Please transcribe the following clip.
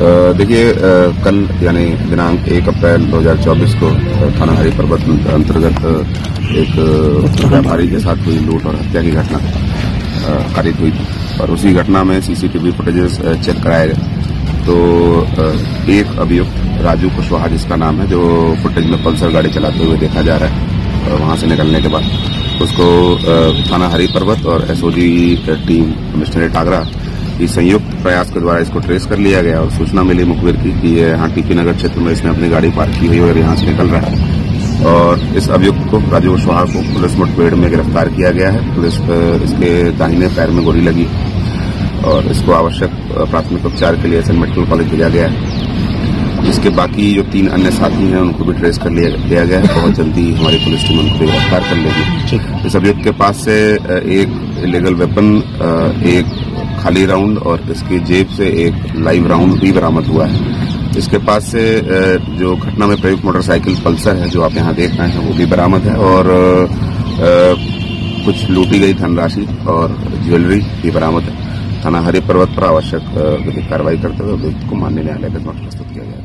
देखिए कल यानी दिनांक एक अप्रैल 2024 को थाना हरी पर्वत अंतर्गत एक व्यापारी के साथ हुई लूट और हत्या की घटना कारित हुई और उसी घटना में सीसीटीवी फुटेजेस चेक कराए गए। तो एक अभियुक्त, राजू कुशवाहा जिसका नाम है, जो फुटेज में पल्सर गाड़ी चलाते हुए देखा जा रहा है वहाँ से निकलने के बाद, उसको थाना हरी पर्वत और एसओजी टीम कमिश्नरेट आगरा इस संयुक्त प्रयास के द्वारा इसको ट्रेस कर लिया गया और सूचना मिली मुखबिर की कि ये यहाँ टीपी नगर क्षेत्र में इसने अपनी गाड़ी पार्क की हुई और यहाँ से निकल रहा है। और इस अभियुक्त को राजू कुशवाहा को पुलिस मुठभेड़ में गिरफ़्तार किया गया है। पुलिस इसके दाहिने पैर में गोली लगी और इसको आवश्यक प्राथमिक उपचार के लिए एसएन मेडिकल कॉलेज भेजा गया है। इसके बाकी जो तीन अन्य साथी हैं उनको भी ट्रेस कर लिया, लिया गया है। बहुत जल्दी हमारी पुलिस टीम उनको गिरफ़्तार कर लेगी। इस अभियुक्त के पास से एक इलीगल वेपन एक खाली राउंड और इसकी जेब से एक लाइव राउंड भी बरामद हुआ है। इसके पास से जो घटना में प्रयुक्त मोटरसाइकिल पल्सर है, जो आप यहाँ देख रहे हैं, वो भी बरामद है और कुछ लूटी गई धनराशि और ज्वेलरी भी बरामद है। थाना हरि पर्वत पर आवश्यक कार्रवाई करते हुए अभियुक्त को मान्य न्यायालय के समक्ष प्रस्तुत किया गया